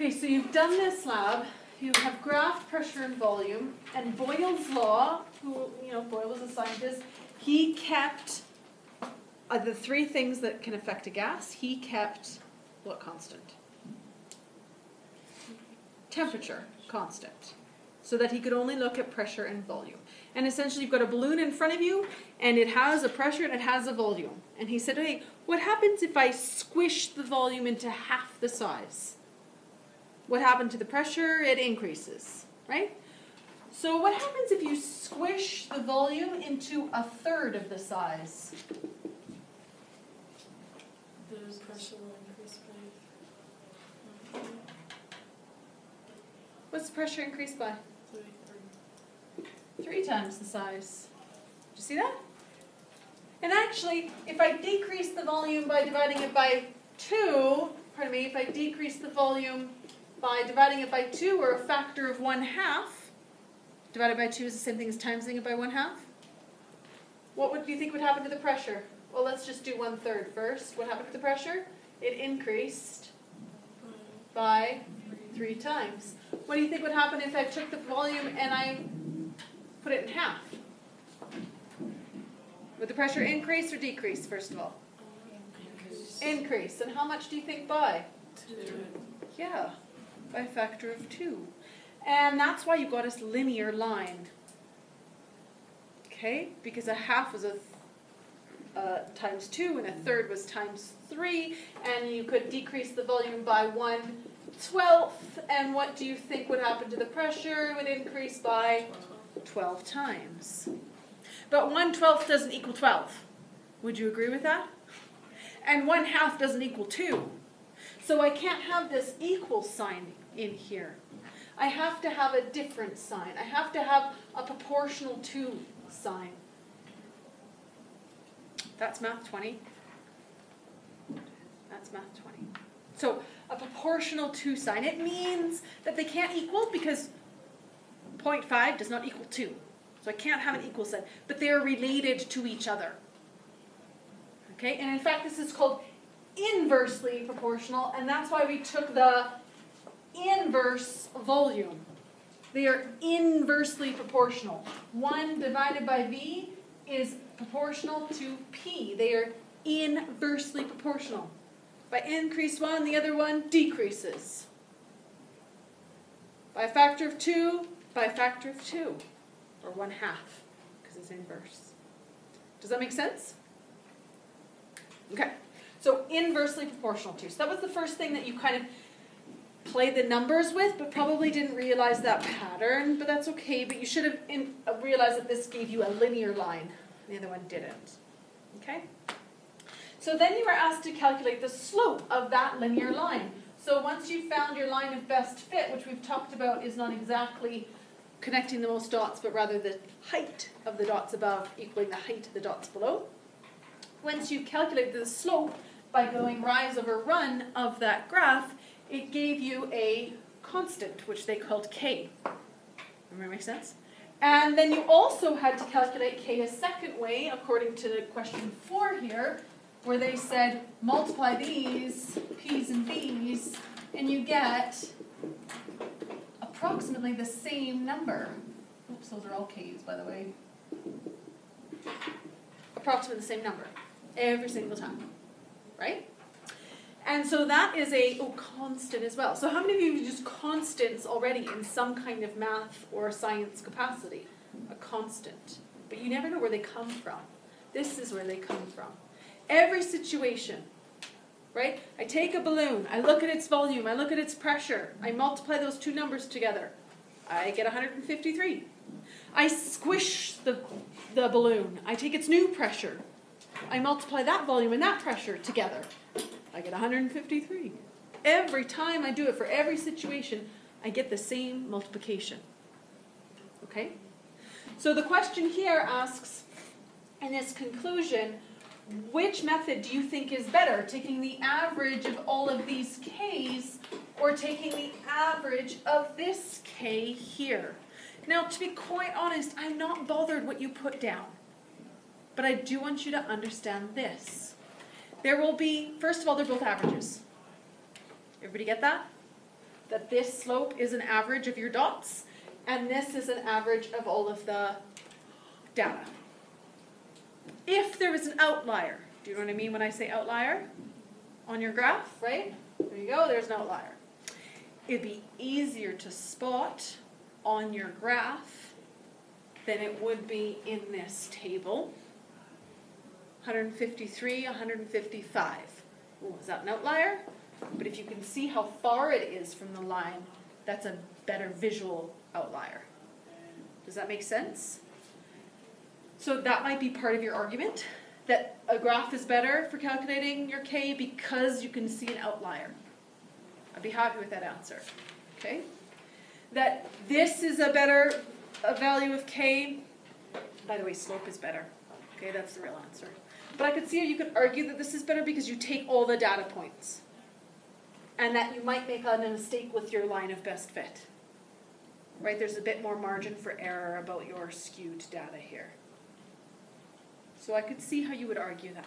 Okay, so you've done this lab. You have graphed pressure and volume, and Boyle's law, who, you know, Boyle was a scientist, he kept uh, the three things that can affect a gas, he kept what constant? Temperature constant. So that he could only look at pressure and volume. And essentially, you've got a balloon in front of you, and it has a pressure and it has a volume. And he said, hey, what happens if I squish the volume into half the size? What happened to the pressure? It increases, right? So what happens if you squish the volume into a third of the size? The pressure will increase by What's the pressure increase by? three, three. Three times the size. Do you see that? And actually, if I decrease the volume by dividing it by 2, pardon me, if I decrease the volume by dividing it by 2, or a factor of 1 half, divided by 2 is the same thing as timesing it by 1 half, what would do you think would happen to the pressure? Well, let's just do one third first. What happened to the pressure? It increased by 3 times. What do you think would happen if I took the volume and I put it in half? Would the pressure increase or decrease, first of all? Increase. Increase. And how much do you think by? Two. Yeah, by a factor of 2. And that's why you got this linear line. Okay? Because a half was a uh, times 2 and a third was times 3. And you could decrease the volume by 1 twelfth. And what do you think would happen to the pressure? It would increase by 12 times. But 1 twelfth doesn't equal 12. Would you agree with that? And 1 half doesn't equal 2. So I can't have this equal sign in here. I have to have a different sign. I have to have a proportional to sign. That's math 20. That's math 20. So a proportional to sign. It means that they can't equal because 0.5 does not equal 2. So I can't have an equal sign. But they're related to each other. Okay, and in fact, this is called inversely proportional, and that's why we took the inverse volume. They are inversely proportional. 1 divided by V is proportional to P. They are inversely proportional. By increase 1, the other one decreases. By a factor of 2, by a factor of 2, or 1 half, because it's inverse. Does that make sense? Okay, so inversely proportional to. So that was the first thing that you kind of played the numbers with, but probably didn't realize that pattern. But that's okay. But you should have in, uh, realized that this gave you a linear line. The other one didn't. Okay. So then you were asked to calculate the slope of that linear line. So once you've found your line of best fit, which we've talked about is not exactly connecting the most dots, but rather the height of the dots above equaling the height of the dots below. Once you've calculated the slope by going rise over run of that graph, it gave you a constant, which they called k. Remember, make sense? And then you also had to calculate k a second way, according to question four here, where they said multiply these, p's and v's, and you get approximately the same number. Oops, those are all k's, by the way. Approximately the same number every single time, right? And so that is a oh, constant as well. So how many of you have used constants already in some kind of math or science capacity? A constant. But you never know where they come from. This is where they come from. Every situation, right? I take a balloon, I look at its volume, I look at its pressure, I multiply those two numbers together. I get 153. I squish the, the balloon, I take its new pressure, I multiply that volume and that pressure together. I get 153. Every time I do it for every situation, I get the same multiplication. Okay? So the question here asks, in this conclusion, which method do you think is better? Taking the average of all of these k's or taking the average of this k here? Now, to be quite honest, I'm not bothered what you put down. But I do want you to understand this. There will be, first of all, they're both averages. Everybody get that? that this slope is an average of your dots, and this is an average of all of the data. If there is an outlier, do you know what I mean when I say outlier? On your graph, right? There you go, there's an outlier. It'd be easier to spot on your graph than it would be in this table. 153, 155. Ooh, is that an outlier? But if you can see how far it is from the line, that's a better visual outlier. Does that make sense? So that might be part of your argument that a graph is better for calculating your k because you can see an outlier. I'd be happy with that answer. Okay? That this is a better a value of k. By the way, slope is better. Okay, that's the real answer. But I could see how you could argue that this is better because you take all the data points. And that you might make a mistake with your line of best fit. Right? There's a bit more margin for error about your skewed data here. So I could see how you would argue that.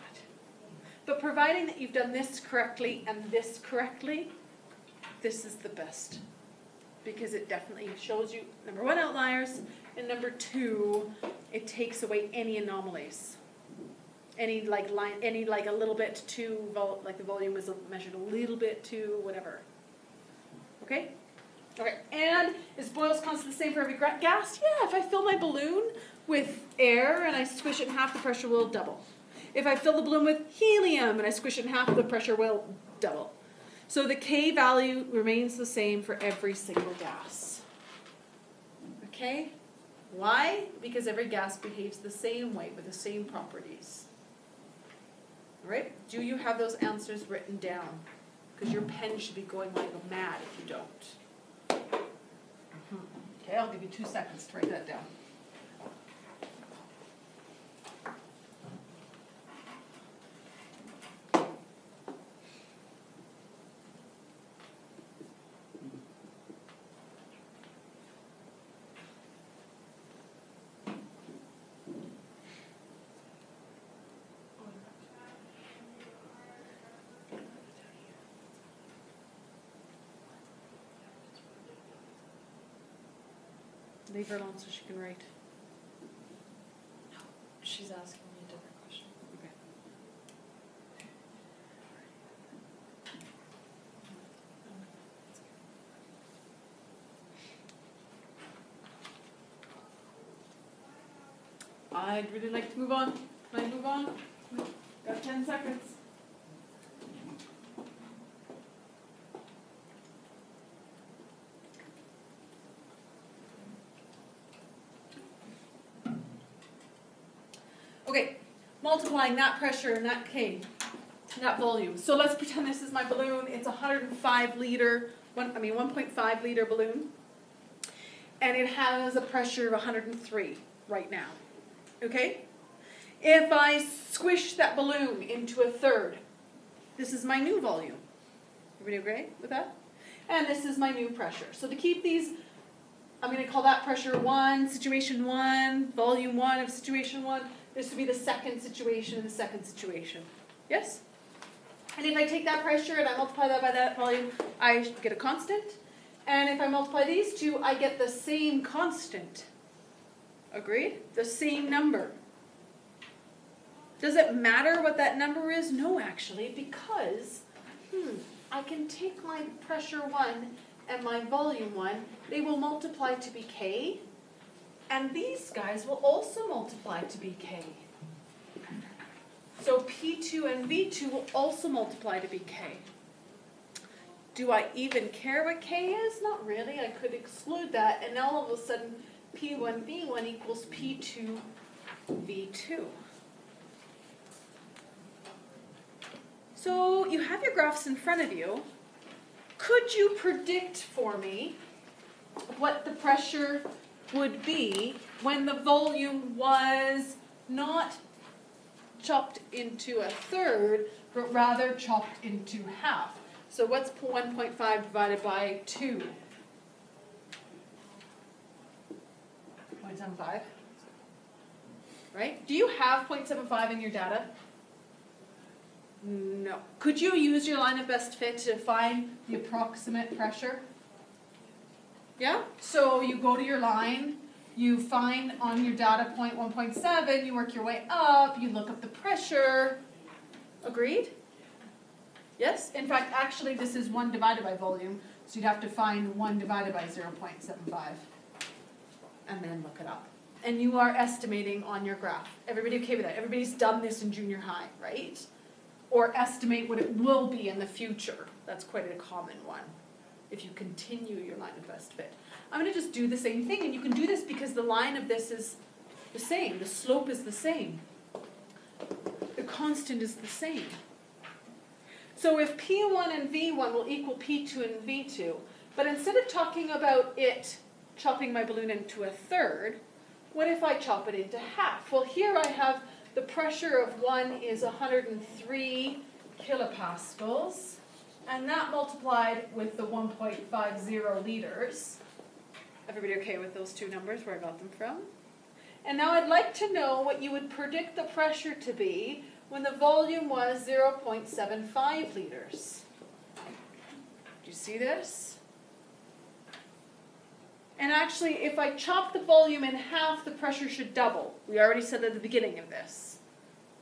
But providing that you've done this correctly and this correctly, this is the best. Because it definitely shows you, number one, outliers, and number two, it takes away any anomalies. Any like line, any like a little bit too, vol- like the volume was measured a little bit too, whatever. Okay? Okay, and is Boyle's constant the same for every gas? Yeah, if I fill my balloon with air and I squish it in half, the pressure will double. If I fill the balloon with helium and I squish it in half, the pressure will double. So the K value remains the same for every single gas. Okay? Why? Because every gas behaves the same way with the same properties. Right? Do you have those answers written down? Because your pen should be going like a mad if you don't. Mm-hmm. Okay, I'll give you two seconds to write that down. Leave her alone so she can write. No, she's asking me a different question. Okay. I'd really like to move on. Can I move on? Got ten seconds. Okay, multiplying that pressure and that K, that volume. So let's pretend this is my balloon. It's a 105 liter, one, I mean 1.5 liter balloon. And it has a pressure of 103 right now. Okay? If I squish that balloon into a third, this is my new volume. Everybody agree with that? And this is my new pressure. So to keep these, I'm going to call that pressure 1, situation 1, volume 1 of situation 1. This would be the second situation in the second situation. Yes? And if I take that pressure and I multiply that by that volume, I get a constant. And if I multiply these two, I get the same constant. Agreed? The same number. Does it matter what that number is? No, actually, because hmm, I can take my pressure 1 and my volume 1, they will multiply to be K, and these guys will also multiply to be K. So P2 and V2 will also multiply to be K. Do I even care what K is? Not really. I could exclude that, and now all of a sudden P1 V1 equals P2 V2. So you have your graphs in front of you. Could you predict for me what the pressure would be when the volume was not chopped into a third, but rather chopped into half? So what's 1.5 divided by 2? 0.75. Right? Do you have 0.75 in your data? No. Could you use your line of best fit to find the approximate pressure? Yeah? So you go to your line, you find on your data point 1.7, you work your way up, you look up the pressure. Agreed? Yes? In fact, actually, this is 1 divided by volume, so you'd have to find 1 divided by 0.75 and then look it up. And you are estimating on your graph. Everybody okay with that? Everybody's done this in junior high, right? Or estimate what it will be in the future. That's quite a common one if you continue your line of best fit. I'm going to just do the same thing, and you can do this because the line of this is the same. The slope is the same. The constant is the same. So if P1 and V1 will equal P2 and V2, but instead of talking about it chopping my balloon into a third, what if I chop it into half? Well, here I have the pressure of one is 103 kilopascals, and that multiplied with the 1.50 liters. Everybody okay with those two numbers, where I got them from? And now I'd like to know what you would predict the pressure to be when the volume was 0.75 liters. Do you see this? And actually, if I chop the volume in half, the pressure should double. We already said at the beginning of this,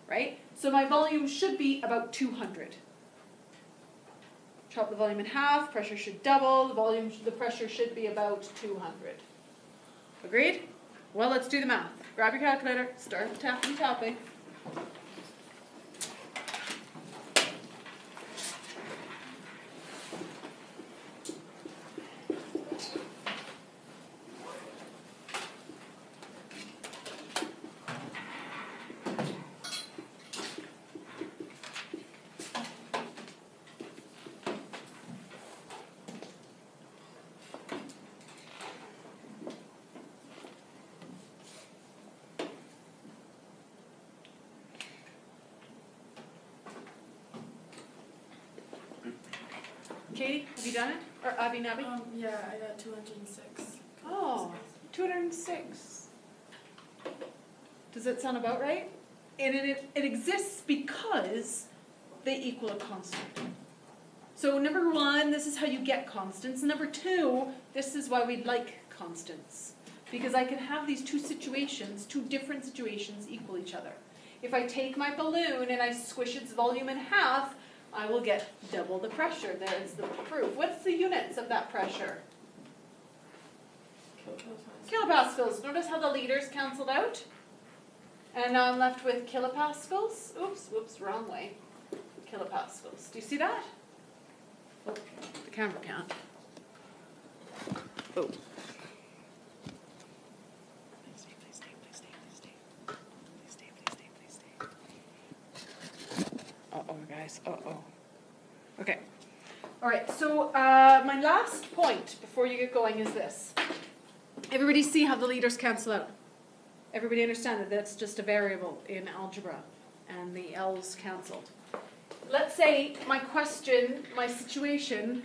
right? So my volume should be about 200. Chop the volume in half, pressure should double, the volume, the pressure should be about 200. Agreed? Well, let's do the math. Grab your calculator, start tapping, tapping. Katie, have you done it? Or Abby Nabby? Um, yeah, I got 206. Oh, 206. Does that sound about right? And it, it exists because they equal a constant. So number one, this is how you get constants. Number two, this is why we'd like constants. Because I can have these two situations, two different situations equal each other. If I take my balloon and I squish its volume in half, I will get double the pressure. There's the proof. What's the units of that pressure? Kilopascals. Notice how the liters canceled out? And now I'm left with kilopascals. Oops, whoops, wrong way. Kilopascals. Do you see that? Oh, the camera can't. Oh. Guys. Uh-oh. Okay. All right, so uh, my last point before you get going is this. Everybody see how the liters cancel out? Everybody understand that that's just a variable in algebra and the L's canceled. Let's say my question, my situation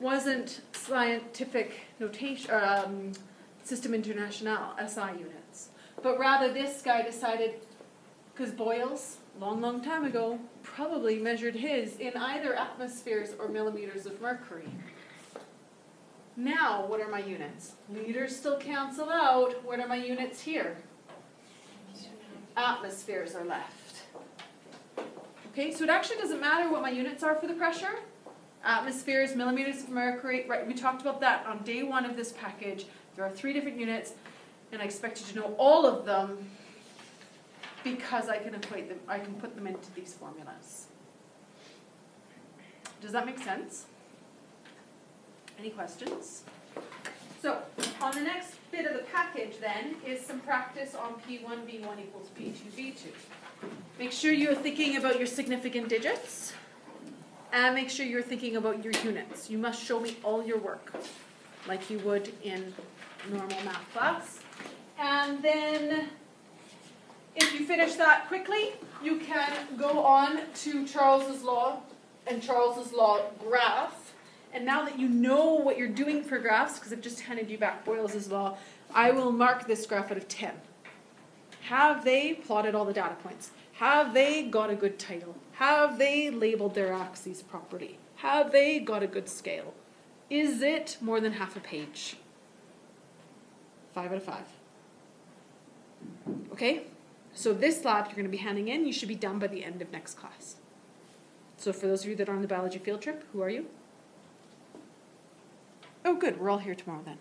wasn't scientific notation, or, um, System International, SI units, but rather this guy decided, because Boyle's, long, long time ago, probably measured his in either atmospheres or millimeters of mercury. Now, what are my units? Liters still cancel out. What are my units here? Atmospheres are left. Okay, so it actually doesn't matter what my units are for the pressure. Atmospheres, millimeters of mercury, right, we talked about that on day one of this package. There are three different units, and I expect you to know all of them because I can equate them, I can put them into these formulas. Does that make sense? Any questions? So, on the next bit of the package then is some practice on P1, V1 equals P2, V2. Make sure you're thinking about your significant digits and make sure you're thinking about your units. You must show me all your work like you would in normal math class. And then if you finish that quickly, you can go on to Charles's law and Charles's law graph. And now that you know what you're doing for graphs, because I've just handed you back Boyle's law, I will mark this graph out of 10. Have they plotted all the data points? Have they got a good title? Have they labeled their axes properly? Have they got a good scale? Is it more than half a page? Five out of five. Okay? So this lab you're going to be handing in, you should be done by the end of next class. So for those of you that are on the biology field trip, who are you? Oh, good. We're all here tomorrow then.